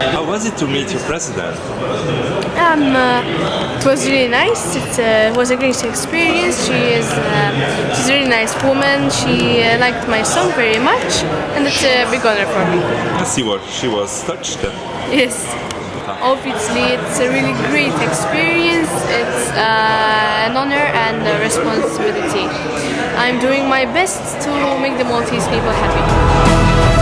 How was it to meet your president? Um, uh, it was really nice. It uh, was a great experience. She is uh, she's a really nice woman. She uh, liked my song very much, and it's a big honor for me. I see. What she was touched. Yes. Obviously, it's a really great experience. It's uh, an honor and a responsibility. I'm doing my best to make the Maltese people happy.